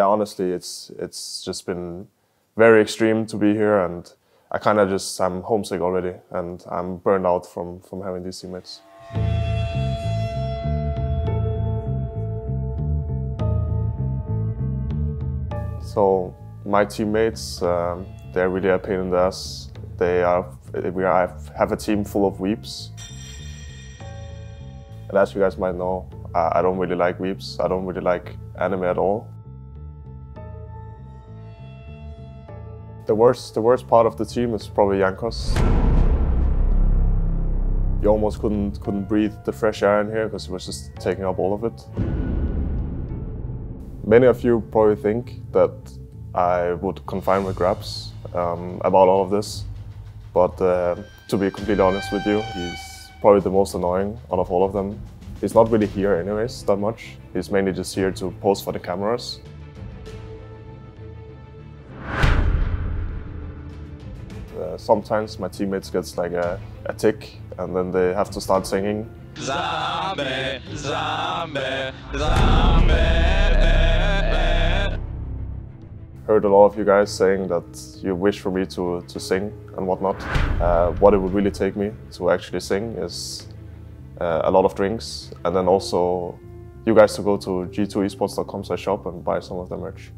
yeah, honestly, it's it's just been very extreme to be here, and I kind of just I'm homesick already, and I'm burned out from from having these teammates. So my teammates, um, they're really a pain in the ass. They are we are, have a team full of weebs, and as you guys might know, I don't really like weebs. I don't really like anime at all. The worst, the worst part of the team is probably Jankos. You almost couldn't couldn't breathe the fresh air in here because he was just taking up all of it. Many of you probably think that I would confine with GrabbZ um, about all of this, but uh, to be completely honest with you, he's probably the most annoying out of all of them. He's not really here anyways that much. He's mainly just here to pose for the cameras. Uh, sometimes my teammates gets like a, a tick and then they have to start singing. Zombie, zombie, zombie. Heard a lot of you guys saying that you wish for me to, to sing and whatnot. Uh, what it would really take me to actually sing is uh, a lot of drinks and then also you guys to go to g2esports.com shop and buy some of the merch.